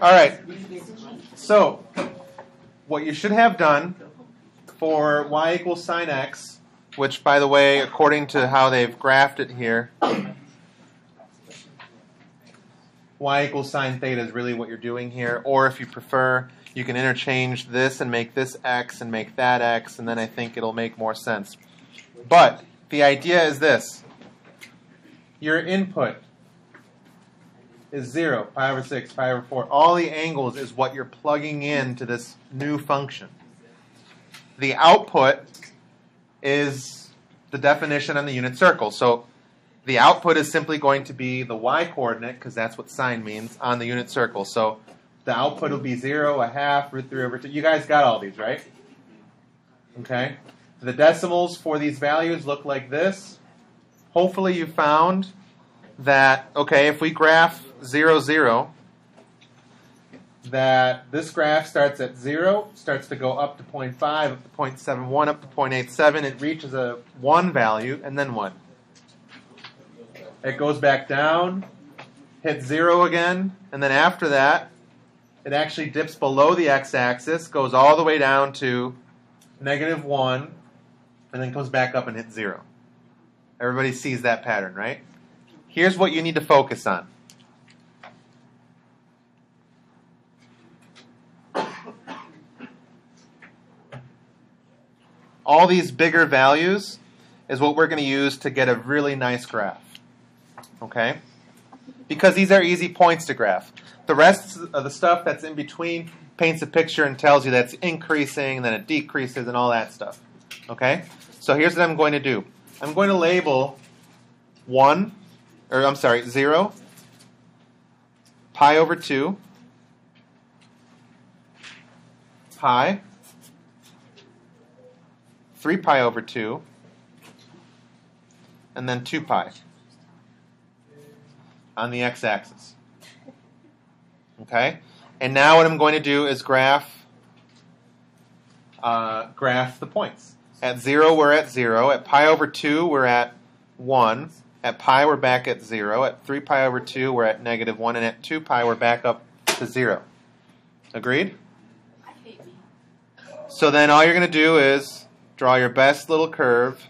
All right. So, what you should have done for y equals sine x, which, by the way, according to how they've graphed it here, y equals sine theta is really what you're doing here. Or if you prefer, you can interchange this and make this x and make that x, and then I think it'll make more sense. But the idea is this your input is 0, pi over 6, pi over 4. All the angles is what you're plugging in to this new function. The output is the definition on the unit circle. So the output is simply going to be the y coordinate, because that's what sine means, on the unit circle. So the output will be 0, a half, root 3 over 2. You guys got all these, right? Okay. The decimals for these values look like this. Hopefully you found that, okay, if we graph 0, 0, that this graph starts at 0, starts to go up to 0.5, up to 0.71, up to 0.87. It reaches a 1 value, and then what? It goes back down, hits 0 again, and then after that, it actually dips below the x-axis, goes all the way down to negative 1, and then comes back up and hits 0. Everybody sees that pattern, right? Here's what you need to focus on. All these bigger values is what we're going to use to get a really nice graph. Okay? Because these are easy points to graph. The rest of the stuff that's in between paints a picture and tells you that's increasing, then it decreases, and all that stuff. Okay? So here's what I'm going to do. I'm going to label 1, or I'm sorry, 0, pi over 2, pi, 3 pi over 2, and then 2 pi on the x-axis. Okay? And now what I'm going to do is graph uh, graph the points. At 0, we're at 0. At pi over 2, we're at 1. At pi, we're back at 0. At 3 pi over 2, we're at negative 1. And at 2 pi, we're back up to 0. Agreed? So then all you're going to do is draw your best little curve.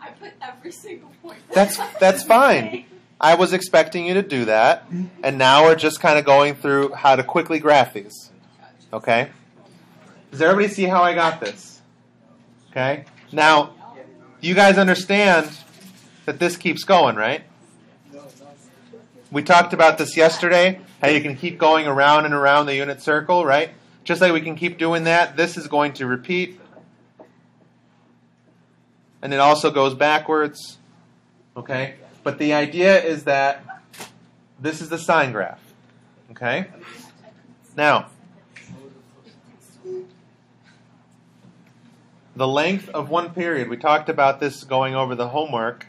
I put every single point. That's, that's fine. I was expecting you to do that. And now we're just kind of going through how to quickly graph these. Okay? Does everybody see how I got this? Okay? Now, you guys understand that this keeps going, right? We talked about this yesterday, how you can keep going around and around the unit circle, right? Just like we can keep doing that, this is going to repeat. And it also goes backwards. Okay? But the idea is that this is the sine graph. Okay? Now, the length of one period, we talked about this going over the homework.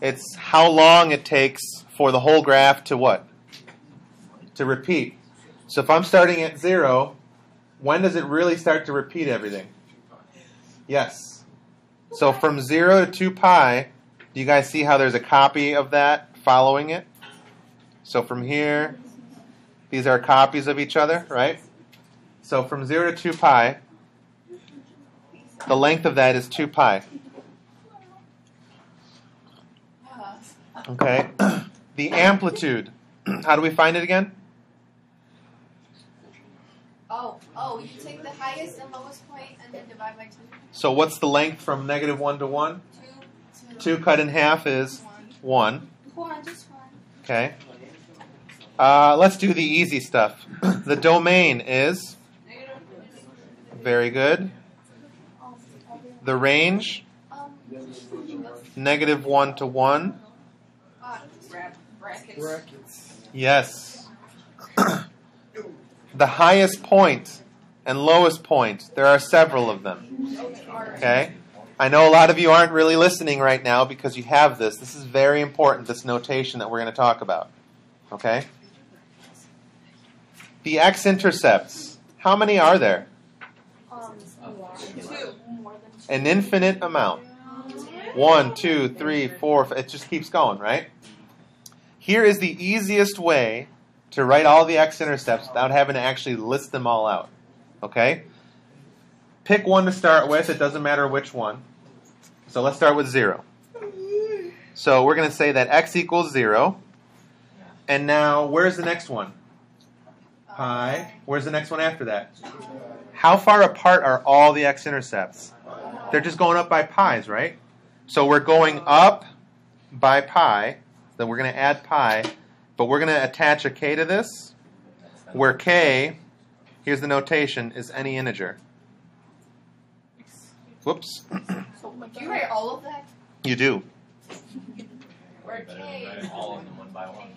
It's how long it takes for the whole graph to what? To repeat. So if I'm starting at zero, when does it really start to repeat everything? Yes. So from zero to 2 pi, do you guys see how there's a copy of that following it? So from here, these are copies of each other, right? So from 0 to 2 pi, the length of that is 2 pi. Okay. the amplitude, how do we find it again? Oh, oh, you take the highest and lowest point and divide by two. So what's the length from negative 1 to 1? Two. 2 cut in half is 1. One, just one. Okay. Uh, let's do the easy stuff. the domain is very good. The range Um, negative 1 to 1. uh, brackets. Brackets. Yes. the highest point and lowest point, there are several of them. Okay? I know a lot of you aren't really listening right now because you have this. This is very important, this notation that we're going to talk about. Okay? The x intercepts. How many are there? Um, two. More than two. An infinite amount. One, two, three, four. It just keeps going, right? Here is the easiest way to write all the x-intercepts without having to actually list them all out. Okay? Pick one to start with. It doesn't matter which one. So let's start with 0. So we're going to say that x equals 0. And now, where's the next one? Pi. Where's the next one after that? How far apart are all the x-intercepts? They're just going up by pi's, right? So we're going up by pi. Then we're going to add pi. But we're going to attach a k to this, where k, here's the notation, is any integer. Whoops. Do you write all of that? You do. Or K? all of them one by one.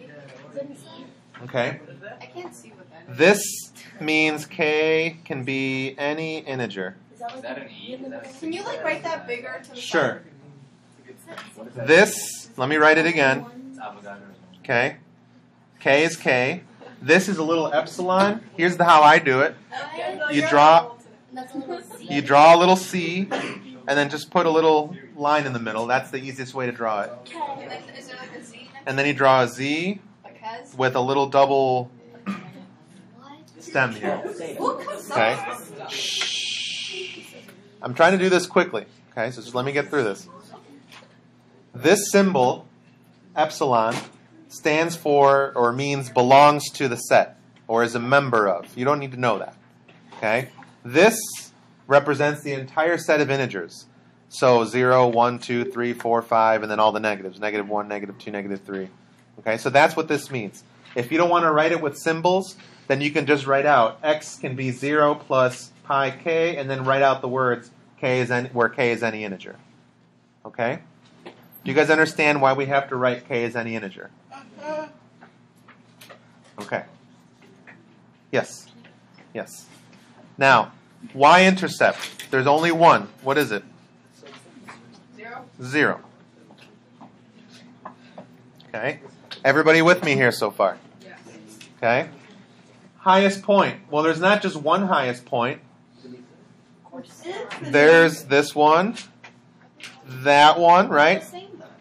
Okay. I can't see what that is. This means k can be any integer. Is that an E? That Can you like write that bigger to the Sure. What is that? This, let me write it again. It's Okay. K is k. This is a little epsilon. Here's the how I do it. You draw you draw a little c and then just put a little line in the middle. That's the easiest way to draw it. And then you draw a z with a little double stem here. Okay. up? I'm trying to do this quickly. Okay, so just let me get through this. This symbol, epsilon, stands for or means belongs to the set or is a member of. You don't need to know that. Okay? This represents the entire set of integers. So 0, 1, 2, 3, 4, 5, and then all the negatives. Negative 1, negative 2, negative 3. Okay, so that's what this means. If you don't want to write it with symbols, then you can just write out x can be 0 plus pi k, and then write out the words k is any, where k is any integer. Okay? Do you guys understand why we have to write k as any integer? Okay. Yes. Yes. Now, y-intercept. There's only one. What is it? Zero. Zero. Okay. Everybody with me here so far? Okay. Highest point. Well, there's not just one highest point. There's this one, that one, right?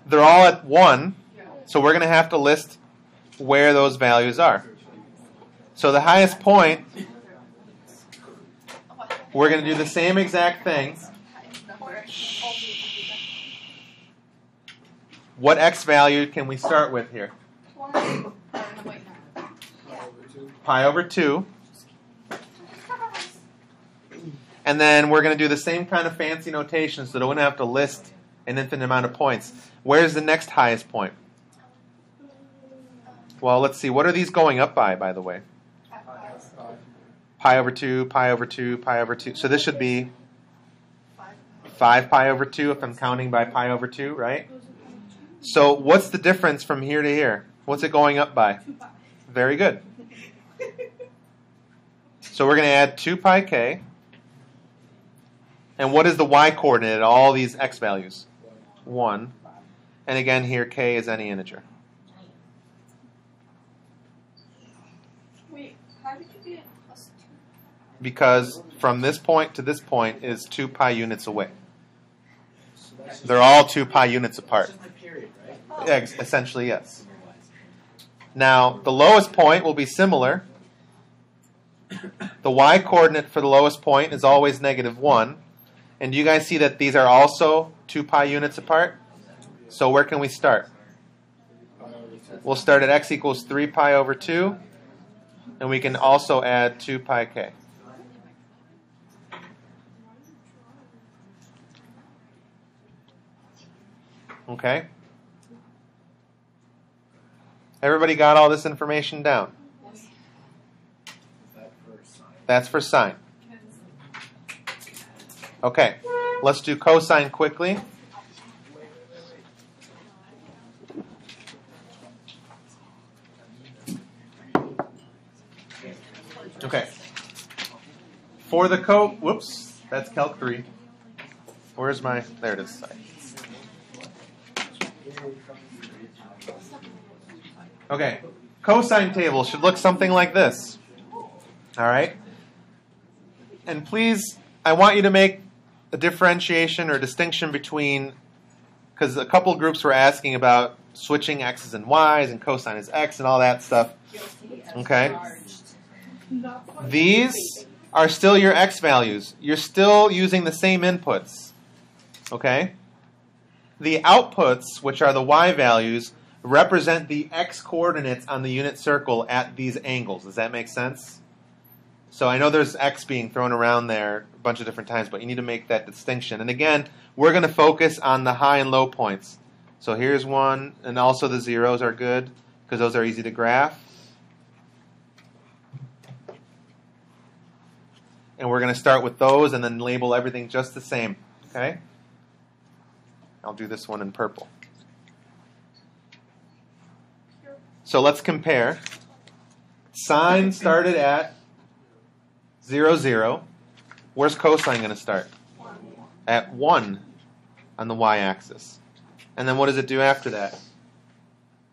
They're all at one, so we're going to have to list where those values are. So the highest point, we're going to do the same exact thing. What x value can we start with here? Pi over 2. And then we're going to do the same kind of fancy notation so that we don't have to list an infinite amount of points. Where's the next highest point? Well, let's see. What are these going up by, by the way? Pi over 2, pi over 2, pi over 2. So this should be 5 pi over 2 if I'm counting by pi over 2, right? So what's the difference from here to here? What's it going up by? Very good. So we're going to add 2 pi k. And what is the y coordinate at all these x values? 1. And again, here k is any integer. Wait, how did you get plus two? Because from this point to this point is 2 pi units away. They're all 2 pi units apart. Yeah, oh. essentially, yes. Now, the lowest point will be similar. The y coordinate for the lowest point is always negative 1. And do you guys see that these are also 2 pi units apart? So where can we start? We'll start at x equals 3 pi over 2. And we can also add 2 pi k. Okay? Everybody got all this information down? That's for sine. Okay, let's do cosine quickly. Okay. For the co, whoops, that's calc 3. Where's my, there it is. Sorry. Okay, cosine table should look something like this. All right? And please, I want you to make a differentiation or distinction between, because a couple groups were asking about switching x's and y's and cosine is x and all that stuff. Okay. These are still your x values. You're still using the same inputs. Okay? The outputs, which are the y values, represent the x coordinates on the unit circle at these angles. Does that make sense? So I know there's x being thrown around there a bunch of different times, but you need to make that distinction. And again, we're going to focus on the high and low points. So here's one, and also the zeros are good because those are easy to graph. And we're going to start with those and then label everything just the same. Okay? I'll do this one in purple. So let's compare. Sine started at 0, 0. Where's cosine going to start? At 1 on the y-axis. And then what does it do after that?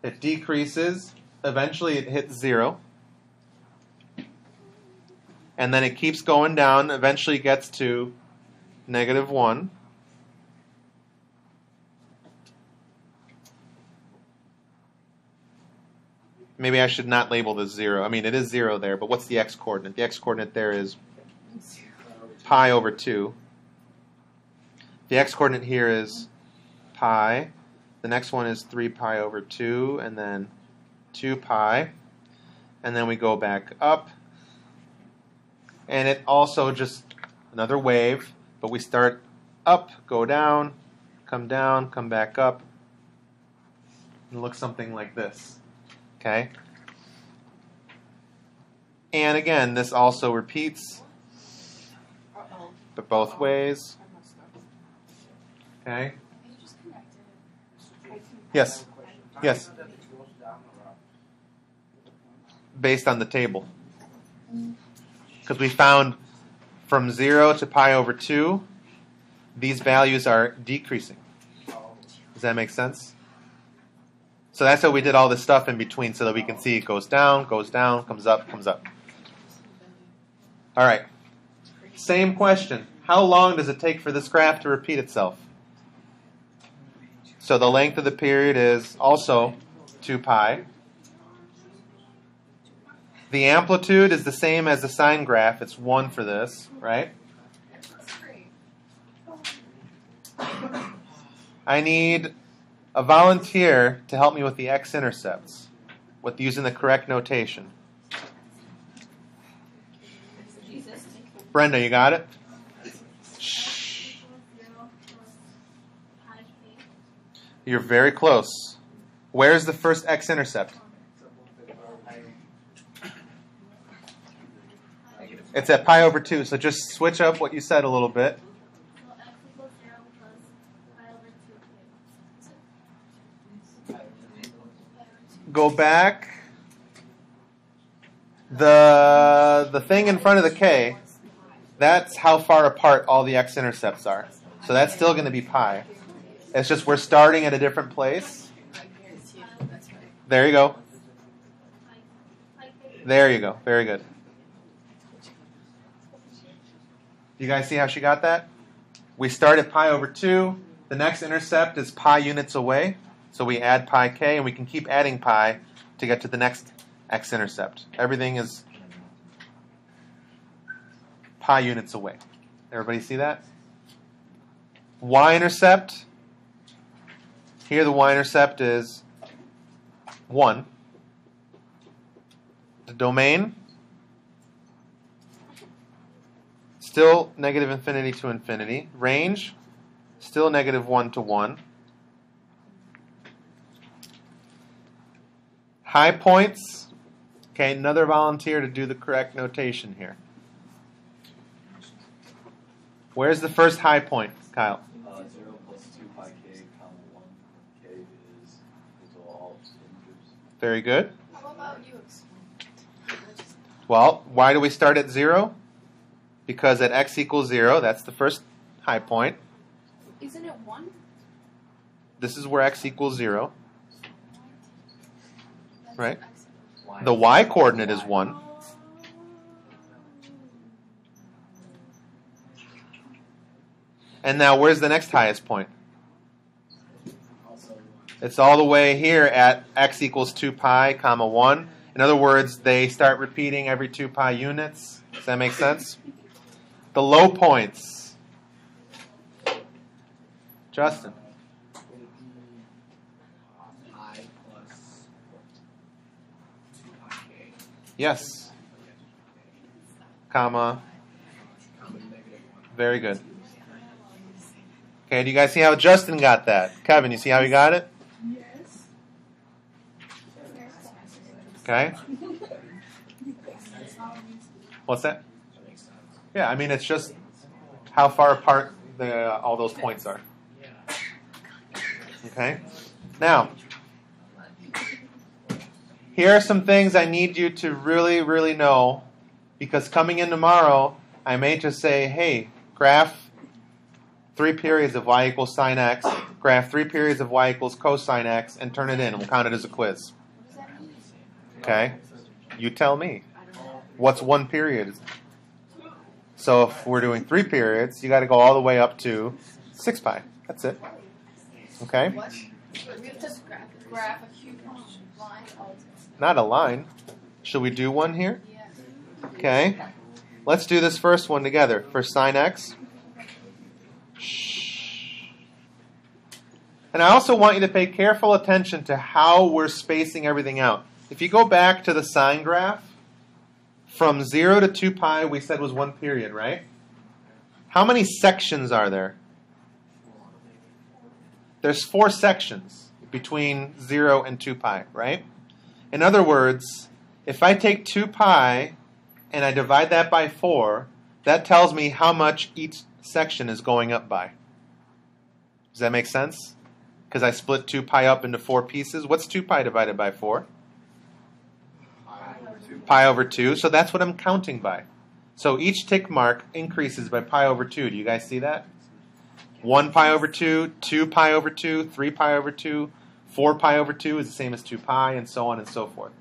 It decreases. Eventually it hits 0. And then it keeps going down. Eventually gets to negative 1. Maybe I should not label this 0. I mean, it is 0 there, but what's the x coordinate? The x coordinate there is pi over 2. The x coordinate here is pi. The next one is 3 pi over 2, and then 2 pi. And then we go back up. And it also just another wave, but we start up, go down, come down, come back up, and look something like this. Okay? And again, this also repeats, but both ways. Okay? Yes. Yes. Based on the table. Because we found from 0 to pi over 2, these values are decreasing. Does that make sense? So that's how we did all this stuff in between so that we can see it goes down, goes down, comes up, comes up. All right. Same question. How long does it take for this graph to repeat itself? So the length of the period is also 2 pi. The amplitude is the same as the sine graph. It's 1 for this, right? I need a volunteer to help me with the x-intercepts with using the correct notation. Brenda, you got it? Shh. You're very close. Where's the first x-intercept? It's at pi over 2, so just switch up what you said a little bit. Go back. The the thing in front of the k, that's how far apart all the x-intercepts are. So that's still going to be pi. It's just we're starting at a different place. There you go. There you go. Very good. You guys see how she got that? We start at pi over 2. The next intercept is pi units away. So we add pi k, and we can keep adding pi to get to the next x-intercept. Everything is pi units away. Everybody see that? Y-intercept. Here the y-intercept is 1. The domain still negative infinity to infinity. Range, still negative 1 to 1. High points, okay, another volunteer to do the correct notation here. Where's the first high point, Kyle? Uh, 0 plus 2 pi k, comma 1 k is equal to all integers. Very good. How about you? Well, why do we start at 0? Because at x equals 0, that's the first high point. Isn't it one? This is where x equals 0. Right. The y coordinate is 1. And now where's the next highest point? It's all the way here at x equals 2 pi, comma 1. In other words, they start repeating every 2 pi units. Does that make sense? The low points. Justin. Would it be pi plus two pi k? Yes. Comma. Very good. Okay, do you guys see how Justin got that? Kevin, you see how he got it? Yes. Okay. What's that? Yeah, I mean it's just how far apart the all those points are. Okay. Now, here are some things I need you to really, really know, because coming in tomorrow, I may just say, "Hey, graph three periods of y equals sine x, graph three periods of y equals cosine x, and turn it in, we'll count it as a quiz." Okay. You tell me. What's one period? So if we're doing three periods, you got to go all the way up to six pi. That's it. Okay. We have to graph, a line. Not a line. Should we do one here? Okay. Let's do this first one together. For sine x. And I also want you to pay careful attention to how we're spacing everything out. If you go back to the sine graph, from 0 to 2 pi, we said was one period, right? How many sections are there? There's four sections between 0 and 2 pi, right? In other words, if I take 2 pi and I divide that by 4, that tells me how much each section is going up by. Does that make sense? Because I split 2 pi up into 4 pieces. What's 2 pi divided by 4? Pi over two. Pi over 2. So that's what I'm counting by. So each tick mark increases by pi over 2. Do you guys see that? 1 pi over 2, 2 pi over 2, 3 pi over 2, 4 pi over 2 is the same as 2 pi, and so on and so forth.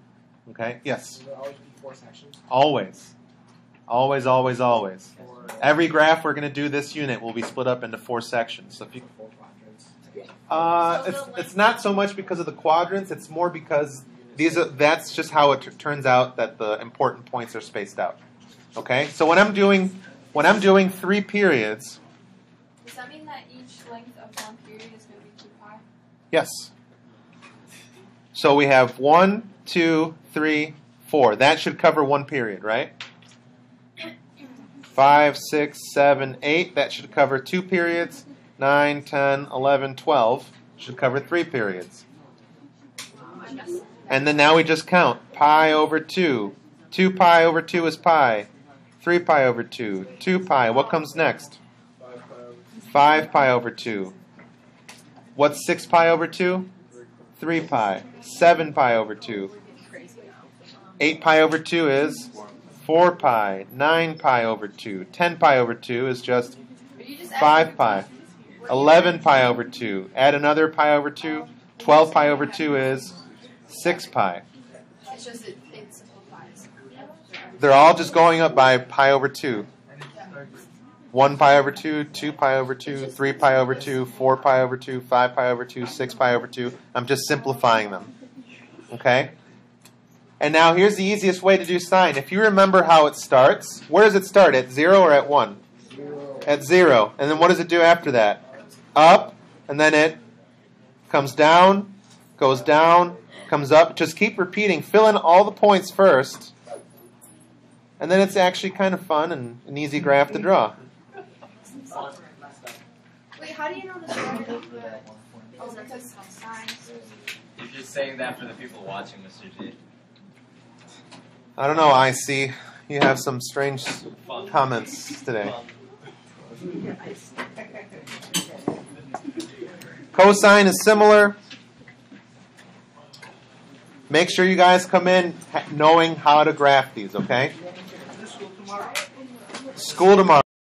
Okay? Yes? Always be four sections? Always. Always, always, always. Or Every graph we're going to do this unit will be split up into four sections. So if you, four quadrants? uh, it's, it's not so much because of the quadrants. It's more because these are, that's just how it t- turns out that the important points are spaced out. Okay. So when I'm doing when I'm doing three periods, Does that mean that each length of one period is going to be 2 pi? yes. So we have one, two, three, four. That should cover one period, right? Five, six, seven, eight. That should cover two periods. Nine, ten, eleven, twelve. Should cover three periods. And then now we just count. Pi over 2. 2 pi over 2 is pi. 3 pi over 2. 2 pi. What comes next? Five pi over 5 pi over 2. What's 6 pi over 2? 3 pi. 7 pi over 2. 8 pi over 2 is 4 pi. 9 pi over 2. 10 pi over 2 is just Are you just 5 pi. 11 pi over 2. Add another pi over 2. 12 pi over 2 is 6 pi. It's just it, it simplifies. They're all just going up by pi over 2. 1 pi over 2, 2 pi over 2, 3 pi over 2, 4 pi over 2, 5 pi over 2, 6 pi over 2. I'm just simplifying them. Okay? And now here's the easiest way to do sine. If you remember how it starts, where does it start? At 0 or at 1? zero. At 0. And then what does it do after that? Up, and then it comes down, goes down, comes up. Just keep repeating. Fill in all the points first. And then it's actually kind of fun and an easy graph to draw. Wait, how do you know the start of the. Oh, because sine. You're just saying that for the people watching, Mr. G. I don't know, I see you have some strange Fun. comments today. Cosine is similar. Make sure you guys come in knowing how to graph these, okay? School tomorrow.